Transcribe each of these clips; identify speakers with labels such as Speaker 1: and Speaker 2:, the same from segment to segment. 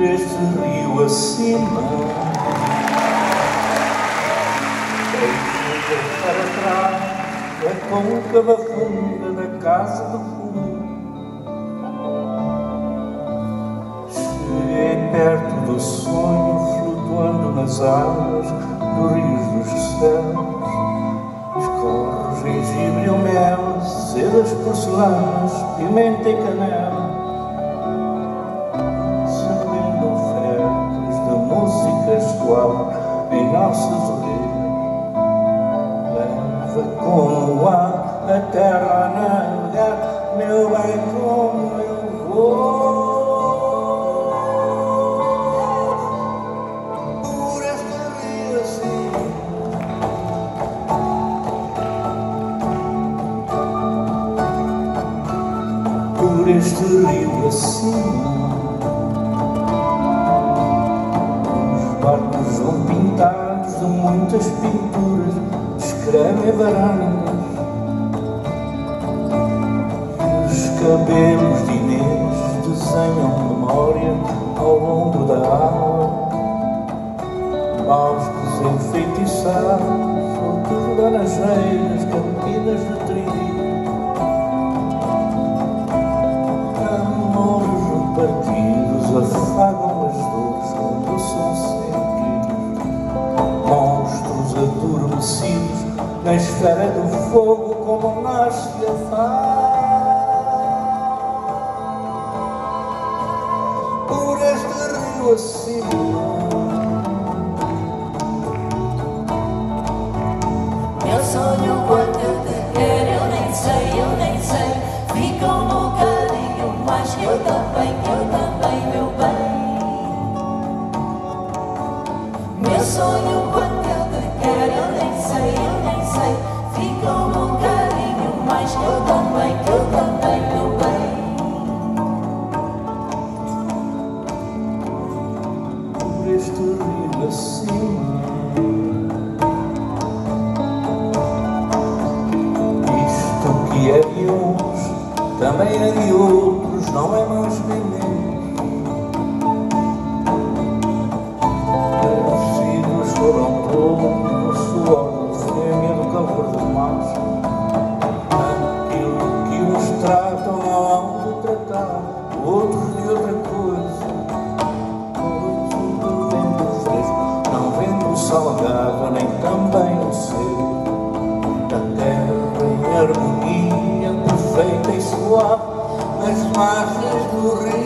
Speaker 1: este rio acima. Deixa para trás a côncava funda da casa do fumo. Cheguei perto do sonho, flutuando nas águas dos rios dos céus. Escorre gengibre ou mel, sedas porcelanas, pimenta e canela. Suave em nossas orelhas. Leva com o ar a terra a navegar, meu bem, como eu vou. Por este rio assim. por este rio acima. De muitas pinturas, escrevem varandas. Os cabelos de Inês desenham memória ao longo da água. Bosques enfeitiçados, outros laranjeiras, campinas na esfera do fogo como nasce a faz. Por este rio acima.
Speaker 2: Eu sonho quando eu te quero, eu nem sei, eu nem sei. Fica um bocadinho mais que eu também, eu também, meu bem. Meu sonho quando sei. Fica um bocadinho mais que eu também, que eu também, meu bem.
Speaker 1: por este rio acima. Isto que é de uns, também é de outros, não é mais nem ocurre.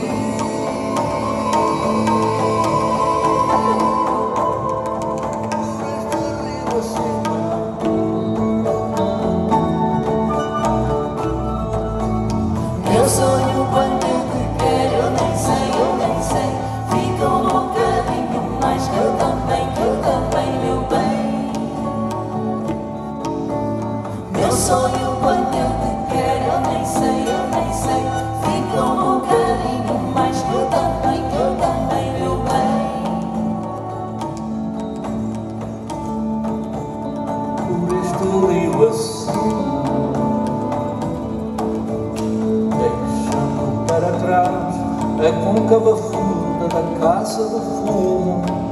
Speaker 1: Deixando para trás a côncava funda da casa do fumo.